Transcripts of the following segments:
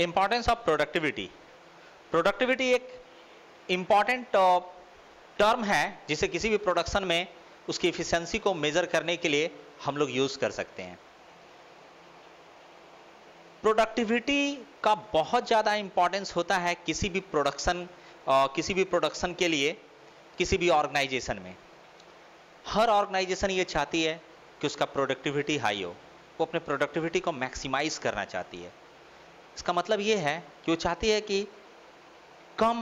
Importance of productivity productivity एक important term है, जिसे किसी भी प्रोडक्शन में उसकी इफिशियंसी को मेजर करने के लिए हम लोग यूज़ कर सकते हैं। प्रोडक्टिविटी का बहुत ज़्यादा इंपॉर्टेंस होता है किसी भी प्रोडक्शन किसी भी प्रोडक्शन के लिए, किसी भी ऑर्गेनाइजेशन में। हर ऑर्गेनाइजेशन ये चाहती है कि उसका प्रोडक्टिविटी हाई हो। वो अपने प्रोडक्टिविटी को मैक्सिमाइज करना चाहती है। इसका मतलब ये है कि वो चाहती है कि कम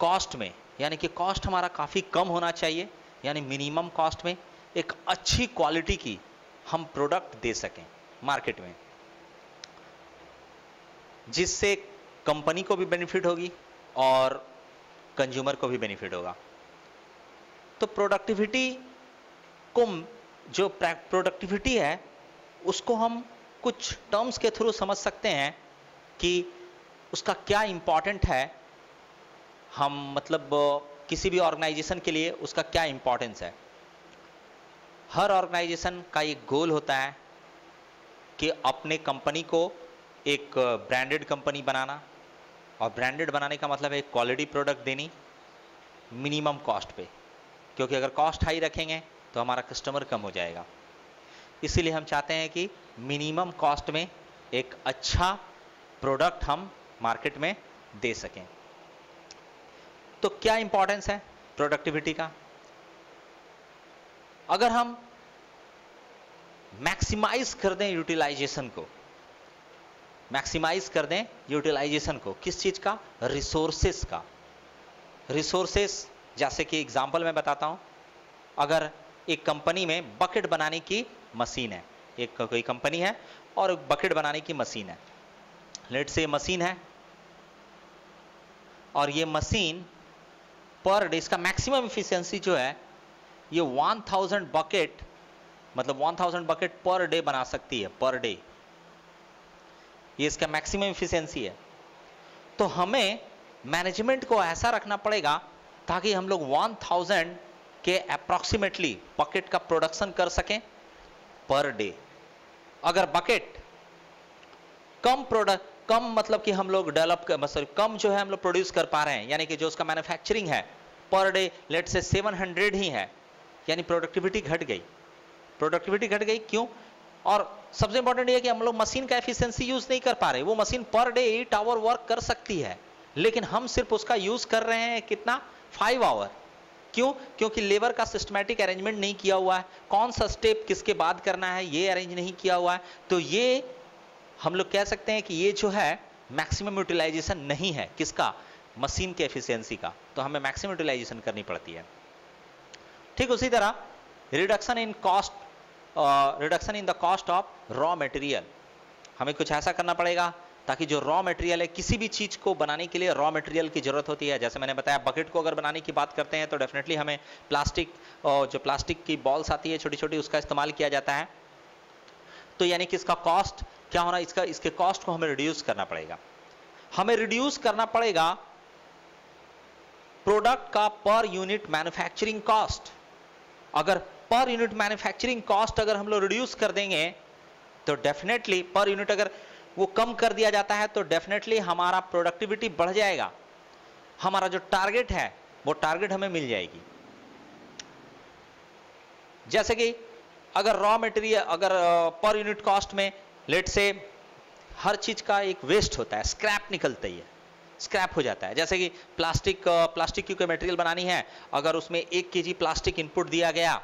कॉस्ट में, यानी कि कॉस्ट हमारा काफ़ी कम होना चाहिए, यानी मिनिमम कॉस्ट में एक अच्छी क्वालिटी की हम प्रोडक्ट दे सकें मार्केट में, जिससे कंपनी को भी बेनिफिट होगी और कंज्यूमर को भी बेनिफिट होगा। तो प्रोडक्टिविटी को जो प्रोडक्टिविटी है, उसको हम कुछ टर्म्स के थ्रू समझ सकते हैं कि उसका क्या इंपॉर्टेंट है? हम मतलब किसी भी ऑर्गेनाइजेशन के लिए उसका क्या इंपॉर्टेंस है? हर ऑर्गेनाइजेशन का एक गोल होता है कि अपने कंपनी को एक ब्रांडेड कंपनी बनाना और ब्रांडेड बनाने का मतलब है क्वालिटी प्रोडक्ट देनी मिनिमम कॉस्ट पे। क्योंकि अगर कॉस्ट हाई रखेंगे तो हमारा कस्टमर कम हो जाएगा। इसीलिए हम चाहते हैं कि मिनिमम कॉस्ट में एक अच्छा प्रोडक्ट हम मार्केट में दे सकें। तो क्या इंपॉर्टेंस है प्रोडक्टिविटी का? अगर हम मैक्सिमाइज कर दें यूटिलाइजेशन को मैक्सिमाइज कर दें यूटिलाइजेशन को, किस चीज़ का? रिसोर्सेस का। रिसोर्सेस जैसे कि एग्जांपल मैं बताता हूँ, अगर एक कंपनी में बकेट बनाने की मशीन है, एक कोई कंपनी है और बकेट बनाने की मशीन है लेट से मशीन है। और ये मशीन पर डे इसका मैक्सिमम इफिशियंसी जो है, ये 1000 बकेट मतलब 1000 बकेट पर डे बना सकती है पर डे ये इसका मैक्सिमम इफिशियंसी है। तो हमें मैनेजमेंट को ऐसा रखना पड़ेगा ताकि हम लोग 1000 के अप्रोक्सीमेटली बकेट का प्रोडक्शन कर सकें पर डे अगर बकेट कम प्रोडक्ट कम मतलब कि हम लोग डेवलप सॉरी कम जो है हम लोग प्रोड्यूस कर पा रहे हैं, यानी कि जो उसका मैन्युफैक्चरिंग है पर डे लेट से 700 ही है, यानी प्रोडक्टिविटी घट गई। प्रोडक्टिविटी घट गई क्यों? और सबसे इंपॉर्टेंट ये कि हम लोग मशीन का एफिशिएंसी यूज़ नहीं कर पा रहे, वो machine per day at our work कर सकती है, लेकिन हम सिर्फ़ उसका यूज़ कर रहे हैं कितना? फाइव आवर क्यों? क्योंकि लेबर का सिस्टमैटिक अरेंजमेंट नहीं किया हुआ है, कौन सा स्टेप किसके बाद करना है, ये अरेंज नहीं किया हुआ है तो ये हम लोग कह सकते हैं कि ये जो है मैक्सिमम यूटिलाइजेशन नहीं है किसका? मशीन के एफिशिएंसी का। तो हमें मैक्सिमम यूटिलाइजेशन करनी पड़ती है। ठीक उसी तरह reduction in cost reduction in the cost of raw material हमें कुछ ऐसा करना पड़ेगा ताकि जो रॉ मटेरियल है, किसी भी चीज़ को बनाने के लिए रॉ मटेरियल की ज़रूरत होती है। जैसे मैंने बताया बकेट को अगर बनाने की बात करते हैं तो डेफिनेटली हमें प्लास्टिक जो प्लास्टिक की बॉल्स आती है छोटी छोटी उसका इस्तेमाल किया जाता है। तो यानी कि इसका कॉस्ट क्या होना, इसका, इसके कॉस्ट को हमें रिड्यूस करना पड़ेगा। हमें रिड्यूस करना पड़ेगा प्रोडक्ट का पर यूनिट मैन्युफैक्चरिंग कॉस्ट अगर पर यूनिट मैन्युफैक्चरिंग कॉस्ट अगर हम लोग रिड्यूस कर देंगे तो डेफिनेटली पर यूनिट अगर वो कम कर दिया जाता है तो डेफिनेटली हमारा प्रोडक्टिविटी बढ़ जाएगा। हमारा जो टारगेट है, वो टारगेट हमें मिल जाएगी। जैसे कि अगर रॉ मटेरियल अगर पर यूनिट कॉस्ट में लेट से हर चीज़ का एक वेस्ट होता है स्क्रैप निकलता ही है स्क्रैप हो जाता है। जैसे कि प्लास्टिक प्लास्टिक की कोई मटेरियल बनानी है, अगर उसमें एक के प्लास्टिक इनपुट दिया गया,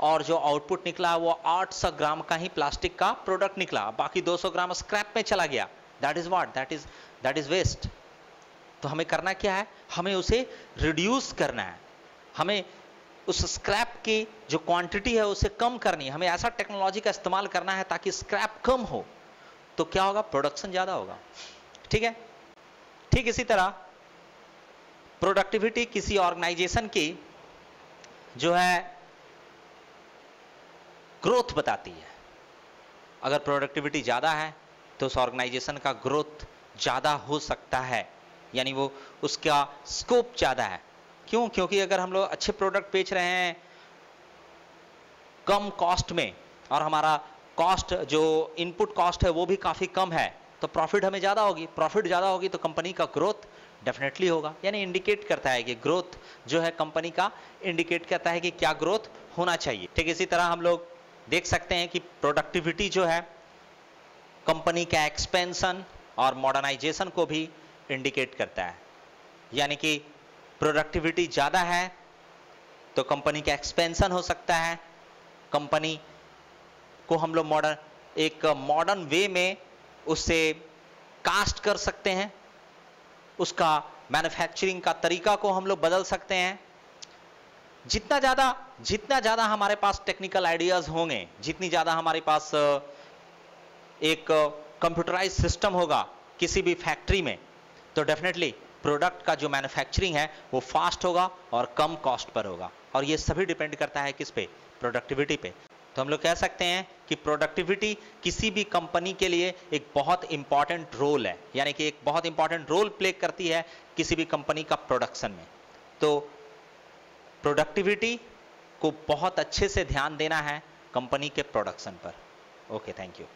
और जो आउटपुट निकला, वो 800 ग्राम का ही प्लास्टिक का प्रोडक्ट निकला, बाकी 200 ग्राम स्क्रैप में चला गया that is what that is that is waste तो हमें करना क्या है? हमें उसे रिड्यूस करना है। हमें उस स्क्रैप की जो क्वांटिटी है, उसे कम करनी है। हमें ऐसा टेक्नोलॉजी का इस्तेमाल करना है ताकि स्क्रैप कम हो तो क्या होगा? प्रोडक्शन ज़्यादा होगा। ठीक है? ठीक इसी तरह प्रोडक्टिविटी किसी ऑर्गेनाइजेशन की जो है ग्रोथ बताती है। अगर प्रोडक्टिविटी ज़्यादा है तो उस ऑर्गेनाइजेशन का ग्रोथ ज़्यादा हो सकता है। यानी वो, उसका स्कोप ज़्यादा है। क्यों? क्योंकि अगर हम लोग अच्छे प्रोडक्ट बेच रहे हैं, कम कॉस्ट में, और हमारा कॉस्ट जो इनपुट कॉस्ट है, वो भी काफ़ी कम है तो प्रॉफिट हमें ज़्यादा होगी। प्रॉफिट ज़्यादा होगी तो कंपनी का ग्रोथ डेफिनेटली होगा। यानी इंडिकेट करता है कि ग्रोथ जो है कंपनी का इंडिकेट करता है कि क्या ग्रोथ होना चाहिए। ठीक, इसी तरह हम लोग देख सकते हैं कि प्रोडक्टिविटी जो है कंपनी का एक्सपेंशन और मॉडर्नाइजेशन को भी इंडिकेट करता है। यानी कि प्रोडक्टिविटी ज़्यादा है तो कंपनी का एक्सपेंशन हो सकता है। कंपनी को हम लोग मॉडर्न, एक मॉडर्न वे में उससे कास्ट कर सकते हैं। उसका मैन्युफैक्चरिंग का तरीका को हम लोग बदल सकते हैं। जितना ज़्यादा जितना ज़्यादा हमारे पास टेक्निकल आइडियाज़ होंगे, जितनी ज़्यादा हमारे पास, एक कंप्यूटराइज सिस्टम होगा किसी भी फैक्ट्री में तो डेफिनेटली प्रोडक्ट का जो मैन्युफैक्चरिंग है, वो फास्ट होगा और कम कॉस्ट पर होगा। और ये सभी डिपेंड करता है किस पे? प्रोडक्टिविटी पे। तो हम लोग कह सकते हैं कि प्रोडक्टिविटी किसी भी कंपनी के लिए एक बहुत इंपॉर्टेंट रोल है। यानी कि एक बहुत इंपॉर्टेंट रोल प्ले करती है किसी भी कंपनी का प्रोडक्शन में। तो प्रोडक्टिविटी को बहुत अच्छे से ध्यान देना है कंपनी के प्रोडक्शन पर। Okay thank you